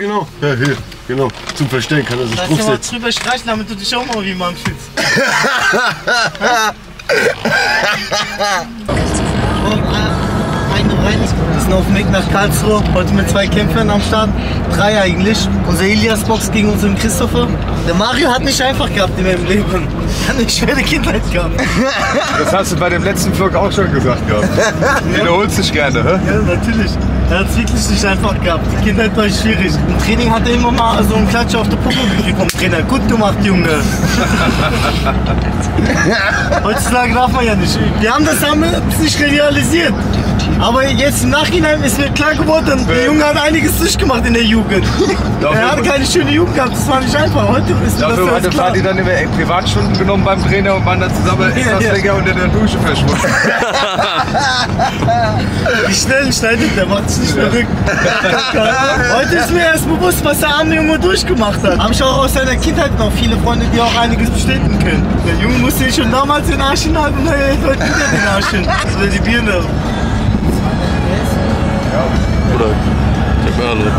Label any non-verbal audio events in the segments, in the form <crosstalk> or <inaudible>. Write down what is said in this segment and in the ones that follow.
Ja, hier, genau. Zum Verstehen kann er sich Lass dich mal draufsetzen. drüber streichen, damit du dich auch mal wie Mann fühlst. <laughs> Wir sind auf dem Weg nach Karlsruhe. Heute mit zwei Kämpfern am Start. Drei eigentlich. Unser Elias Box gegen unseren Christopher. Der Mario hat nicht einfach gehabt in meinem Leben. Er hat eine schwere Kindheit gehabt. Das hast du bei dem letzten Vlog auch schon gesagt gehabt. <laughs> Wiederholst dich gerne, hä? Ja, natürlich. Er hat es wirklich nicht einfach gehabt. Die Kindheit war schwierig. Im Training hat er immer mal so einen Klatsch auf der Puppe gekriegt vom Trainer. Gut gemacht, Junge. <laughs> Heutzutage darf man ja nicht. Wir haben das haben wir nicht realisiert. Aber jetzt im Nachhinein ist mir klar geworden, der Junge hat einiges durchgemacht in der Jugend. Er hat keine schöne Jugend gehabt, das war nicht einfach. Heute ist das Dafür alles hatte. Fadi dann immer Privatstunden genommen beim Trainer und waren dann zusammen Ja, etwas ja. länger unter der Dusche verschwunden. <laughs> Wie schnell schneidet der, macht sich nicht verrückt. <laughs> Heute ist mir erst bewusst, was der arme Junge durchgemacht hat. Habe ich auch aus seiner Kindheit noch viele Freunde, die auch einiges bestätigen können. Der Junge musste sich schon damals den Arsch hinhalten und er heute wieder den Arsch hin. Oder die Birne. Oder? Mal hallo.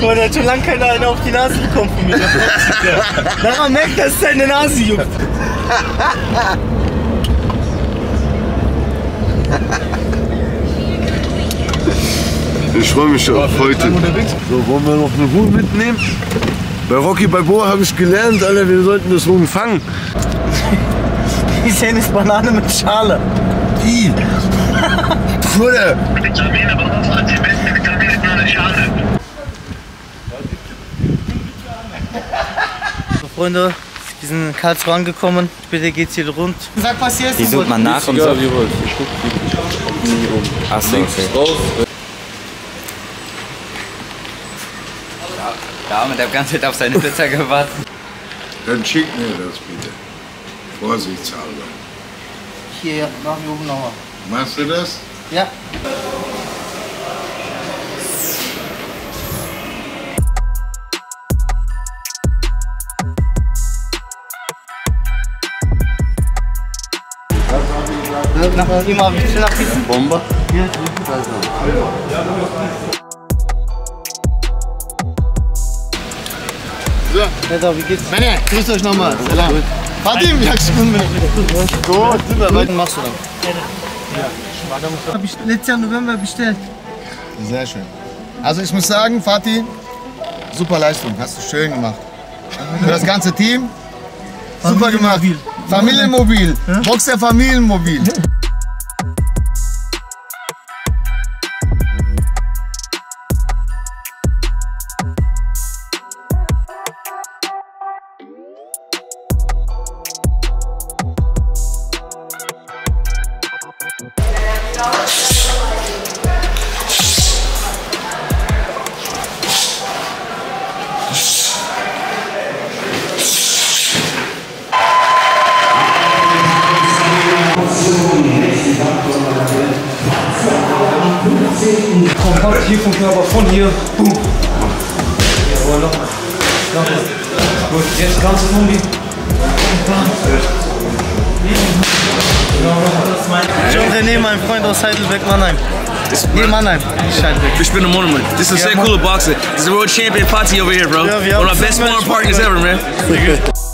Boah, der hat schon lange keiner eine auf die Nase bekommen von mir. Der. <laughs> Daran merkt, er, dass seine Nase juckt. Ich freue mich auf heute. So, wollen wir noch einen Huhn mitnehmen? Bei Rocky Balboa habe ich gelernt, Alter, wir sollten das Huhn fangen. <laughs> Die sehen ist Banane mit Schale. I. <laughs> Die Schale. So, Freunde, wir sind in Karlsruhe angekommen. Bitte geht's hier rund. Sag, was hier ist. Die sucht man nach und so. Wie wollt. Ich guck nie um. Achso, okay. Raus. Ja, mit der ganze Zeit auf seine Pizza gewartet. Dann schick mir das bitte. Vorsichtshalber. Hier, ja, nach hier oben nochmal. Machst du das? Ja. Nach immer willst du nach diesem Bomber. Ja. Ja, da, wie geht's? Meine, grüßt euch nochmal. Salam. Fatim, ja, schon bin ich wieder. Gut, super. Was machst du dann? Ja. Hab ich letztes Jahr November bestellt. Sehr schön. Also ich muss sagen, Fatih, super Leistung, hast du schön gemacht. Für das ganze Team, super gemacht. Familienmobil, Boxer Familienmobil. Genau, hier vom Körper, von hier. Boom. Jawohl, nochmal. Nochmal. Gut, jetzt ganz um die. John René, mein Freund aus Heidelberg, Mannheim. Yeah, Mannheim. Heidelberg. Ich bin in Monoman. This is yeah, a cool boxer. This is a world champion Patti over here, bro. Yeah, One of our best foreign partners ever, man. <laughs>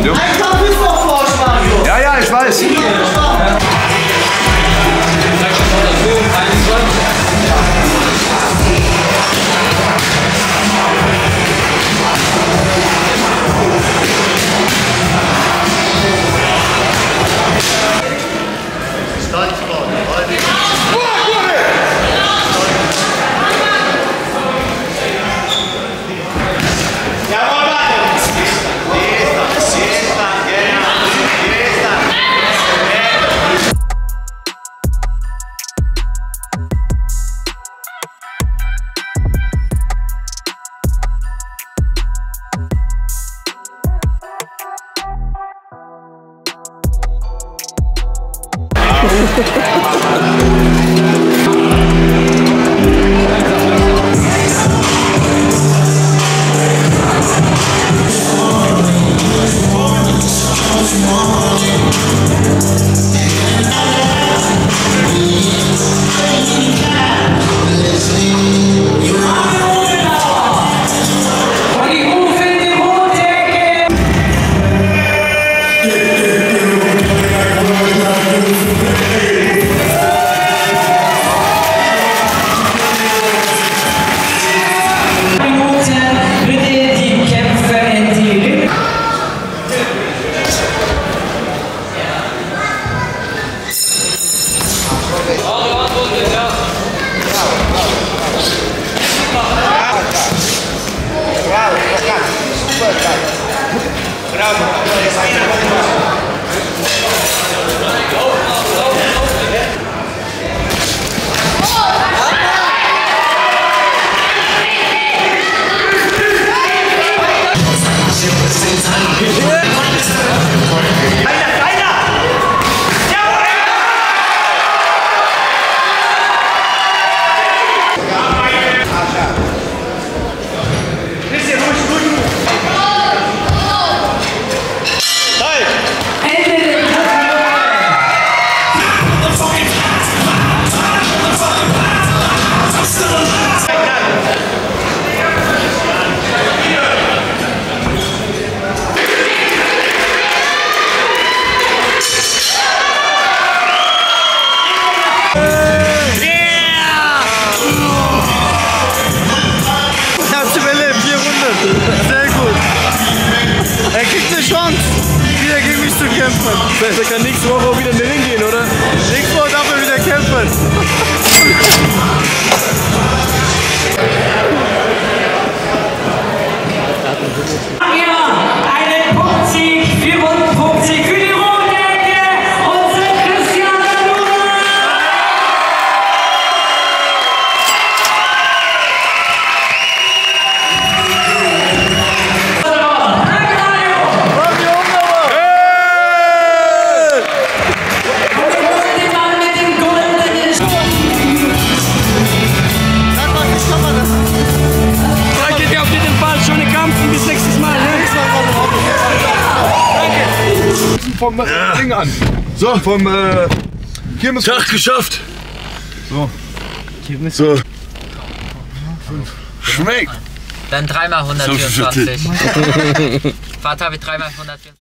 Kampf ist noch vor, Mario. Ja, ja, ich weiß. Ich Kämpfen. Der kann nächste Woche auch wieder in den Ring gehen, oder? Vom äh, Ding an. So, vom äh, Kirmes. Tag geschafft. So. So. Schmeckt. Dann dreimal So viel für 124. <laughs> Vater, wir dreimal 124.